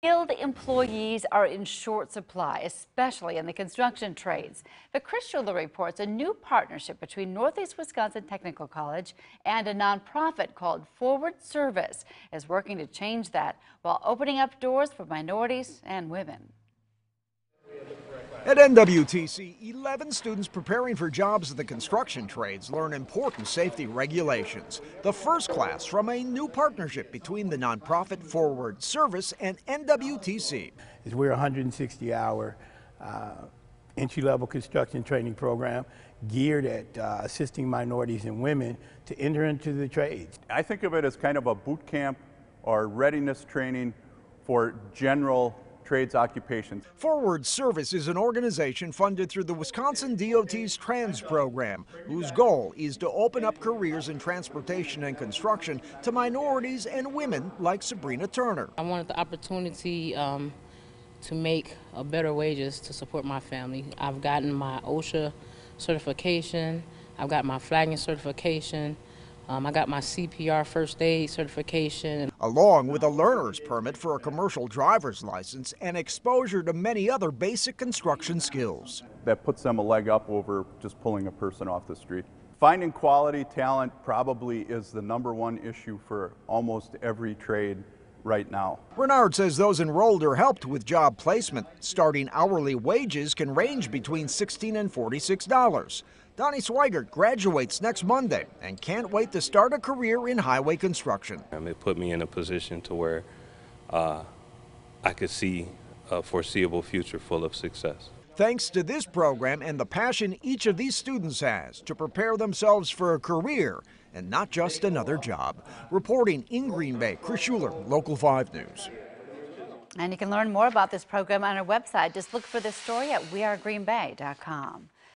Skilled employees are in short supply, especially in the construction trades. But Chris Schuler reports a new partnership between Northeast Wisconsin Technical College and a nonprofit called Forward Service is working to change that while opening up doors for minorities and women. At NWTC, 11 students preparing for jobs in the construction trades learn important safety regulations. The first class from a new partnership between the nonprofit Forward Service and NWTC. Is We're a 160 hour uh, entry level construction training program geared at uh, assisting minorities and women to enter into the trades. I think of it as kind of a boot camp or readiness training for general trades occupations. Forward Service is an organization funded through the Wisconsin DOT's Trans program, whose goal is to open up careers in transportation and construction to minorities and women like Sabrina Turner. I wanted the opportunity um, to make a better wages to support my family. I've gotten my OSHA certification, I've got my flagging certification, um, I got my CPR first aid certification. Along with a learner's permit for a commercial driver's license and exposure to many other basic construction skills. That puts them a leg up over just pulling a person off the street. Finding quality talent probably is the number one issue for almost every trade right now. Bernard says those enrolled are helped with job placement. Starting hourly wages can range between 16 and $46. Donnie Swigert graduates next Monday and can't wait to start a career in highway construction. Um, it put me in a position to where uh, I could see a foreseeable future full of success. Thanks to this program and the passion each of these students has to prepare themselves for a career and not just another job. Reporting in Green Bay, Chris Schuler, Local 5 News. And you can learn more about this program on our website. Just look for this story at wearegreenbay.com.